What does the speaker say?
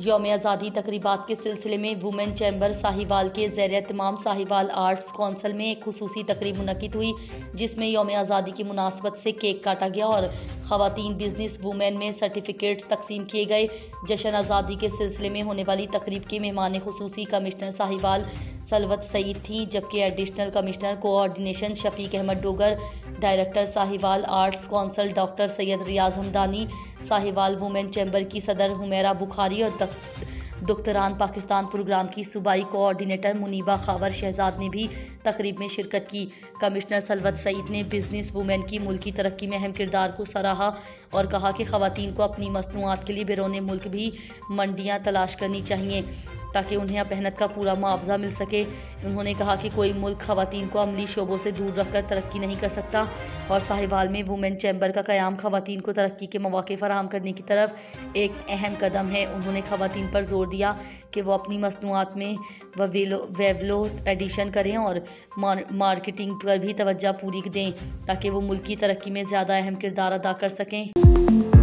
योम आज़ादी तकरीबा के सिलसिले में वुमेन चैम्बर साहिवाल के ज़ैर तमाम साहिवाल आर्ट्स कौंसल में एक खसूसी तकरीब मनद हुई, जिसमें योम आज़ादी की मुनासबत से केक काटा गया और ख़वान बिज़नेस वुमेन में सर्टिफिकेट्स तकसीम किए गए। जशन आज़ादी के सिलसिले में होने वाली तकरीब के मेहमान खसूसी कमिश्नर साहिवाल सलवत सईद थी, जबकि additional commissioner coordination Shafiq Ahmed Dogar, director Sahiwal arts council doctor Syed Riaz Hamdani, Sahiwal women chamber की सदर हुमेरा बुखारी और दुख्तरान पाकिस्तान प्रोग्राम की सूबाई कोऑर्डिनेटर मुनीबा खावर शहजाद ने भी तकरीब में शिरकत की। कमिश्नर सलवत सईद ने बिज़नेस वुमेन की मुल्की तरक्की में अहम किरदार को सराहा और कहा कि खातन को अपनी मसनूआत के लिए बैरून मुल्क भी मंडियाँ तलाश करनी चाहिए। ताकि उन्हें अपहनत का पूरा मुआवजा मिल सके। उन्होंने कहा कि कोई मुल्क खातन को अमली शोबों से दूर रखकर तरक्की नहीं कर सकता और साहिवाल में वुमेन चैम्बर का क्याम खातन को तरक्की के मौके फराम करने की तरफ़ एक अहम कदम है। उन्होंने खातन पर ज़ोर दिया कि वह अपनी मसनूआत में वेवलो एडिशन करें और मार्केटिंग पर भी तवज्जो पूरी दें ताकि वो मुल्क की तरक्की में ज़्यादा अहम किरदार अदा कर सकें।